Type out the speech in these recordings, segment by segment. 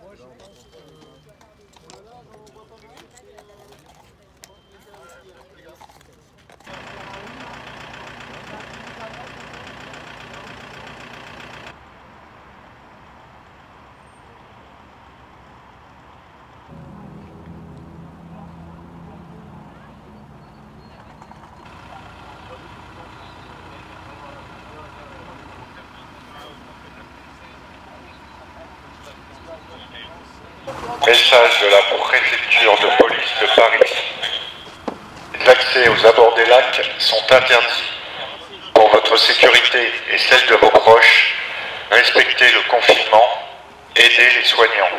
Moi, je pense que... Voilà, on voit pas mal. Message de la préfecture de police de Paris. Les accès aux abords des lacs sont interdits. Pour votre sécurité et celle de vos proches, respectez le confinement, aidez les soignants.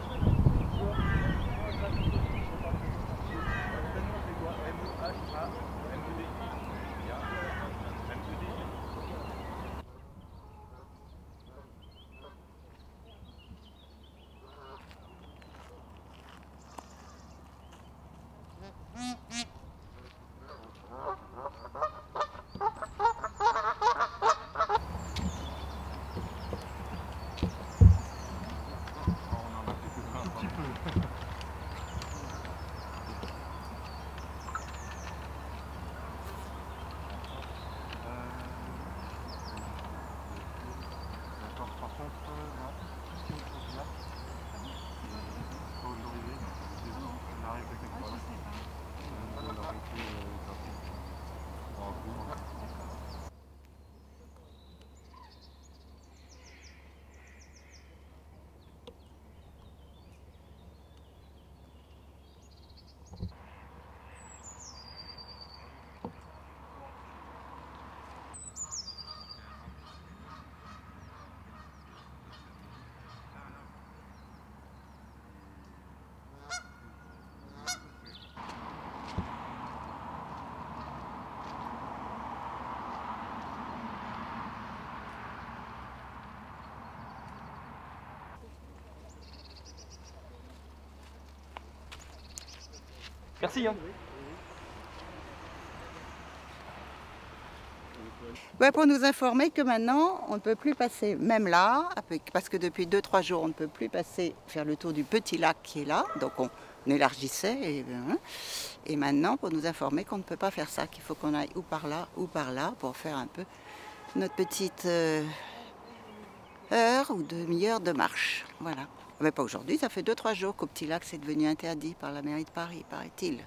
Merci. Hein. Pour nous informer que maintenant, on ne peut plus passer, même là, parce que depuis 2-3 jours, on ne peut plus passer, faire le tour du petit lac qui est là. Donc on élargissait. Et, hein. et maintenant, pour nous informer qu'on ne peut pas faire ça, qu'il faut qu'on aille ou par là ou par là pour faire un peu notre petite euh, heure ou demi-heure de marche. Voilà. Mais pas aujourd'hui, ça fait 2-3 jours qu'au Petit Lac c'est devenu interdit par la mairie de Paris, paraît-il.